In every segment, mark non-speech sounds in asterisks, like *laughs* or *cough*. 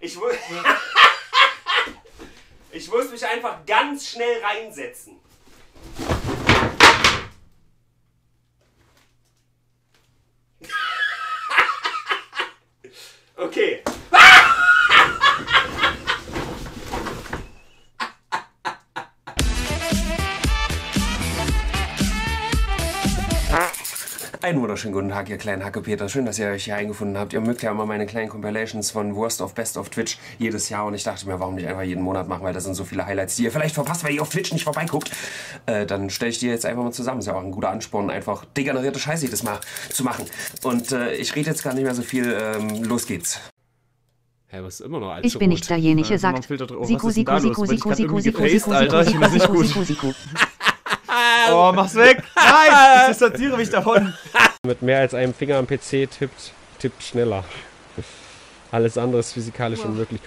Ich, *laughs* ich muss mich einfach ganz schnell reinsetzen. Einen wunderschönen guten Tag, ihr kleinen Hackepeter. Schön, dass ihr euch hier eingefunden habt. Ihr mögt ja immer meine kleinen Compilations von Worst of Best of Twitch jedes Jahr. Und ich dachte mir, warum nicht einfach jeden Monat machen, weil das sind so viele Highlights, die ihr vielleicht verpasst, weil ihr auf Twitch nicht vorbeiguckt. Äh, dann stelle ich die jetzt einfach mal zusammen. Ist ja auch ein guter Ansporn, einfach degenerierte Scheiße jedes Mal zu machen. Und äh, ich rede jetzt gar nicht mehr so viel. Ähm, los geht's. Hä, was ist immer noch Ich bin nicht derjenige, Äh, sagt noch ein Filter drin. Oh, was Siku, ist denn Siku, da los? Siku, Weil ich Siku, grad Siku, irgendwie Siku, gefaced, Siku, Alter. Ich Siku, finde das nicht Siku, gut. Siku, Siku. *laughs* Oh, mach's weg! Nein! Ich *laughs* distanziere mich davon! Mit mehr als einem Finger am PC tippt, tippt schneller. Alles andere ist physikalisch unmöglich.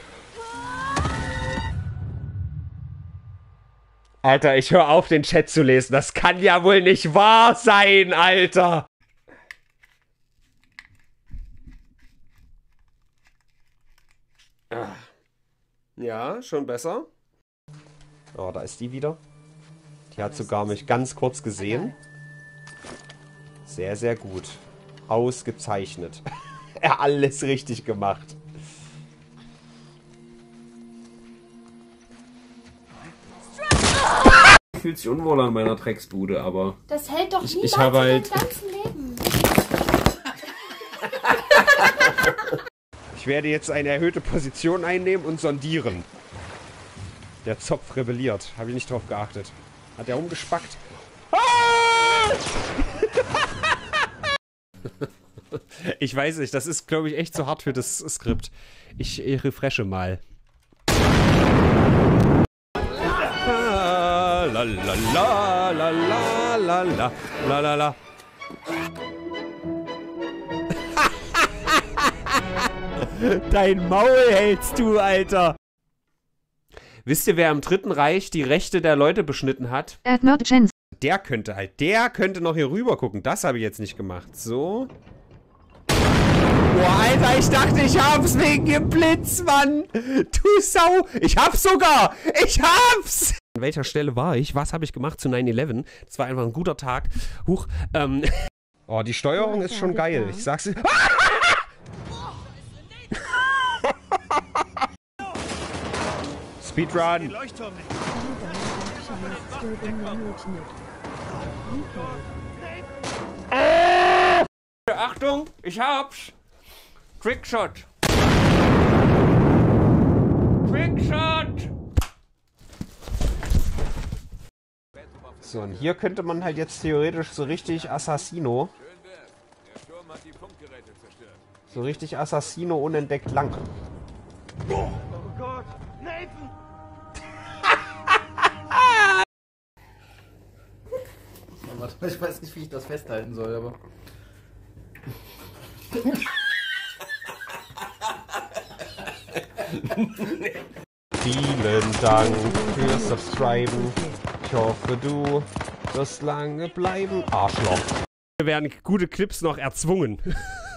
Alter, ich höre auf, den Chat zu lesen. Das kann ja wohl nicht wahr sein, Alter. Ah. Ja, schon besser. Oh, da ist die wieder. Die hat sogar mich ganz kurz gesehen. Sehr, sehr gut. Ausgezeichnet. *laughs* ja, alles richtig gemacht. Fühlt sich unwohl an meiner Drecksbude, aber Das hält doch Ich- ich habe halt- deinem ganzen Leben. ich werde jetzt eine erhöhte Position einnehmen und sondieren. Der Zopf rebelliert. Habe ich nicht drauf geachtet. Hat er umgespackt? *laughs* Ich weiß nicht, das ist, glaube ich, echt zu hart für das Skript. Ich, ich refreshe mal. La la la la la la la la la la. *laughs* Dein Maul hältst du, Alter. Wisst ihr, wer im Dritten Reich die Rechte der Leute beschnitten hat? Der könnte halt, der könnte noch hier rüber gucken. Das habe ich jetzt nicht gemacht. So. Boah, Alter, ich dachte, ich hab's wegen dem Blitz, Mann. Du Sau. Ich hab's sogar. Ich hab's. An welcher Stelle war ich? Was habe ich gemacht zu 9-11? Das war einfach ein guter Tag. Huch. Ähm. Oh, die Steuerung ist schon geil. Ich sag's. Speedrun. Achtung, ich hab's. Trickshot. Trickshot. So, und hier könnte man halt jetzt theoretisch so richtig Assassino. So richtig Assassino unentdeckt lang. Warte, ich weiß nicht, wie ich das festhalten soll, aber. Vielen Dank fürs Subscriben. Ich hoffe, du wirst lange bleiben. Arschloch. Wir werden gute Clips noch erzwungen. *laughs*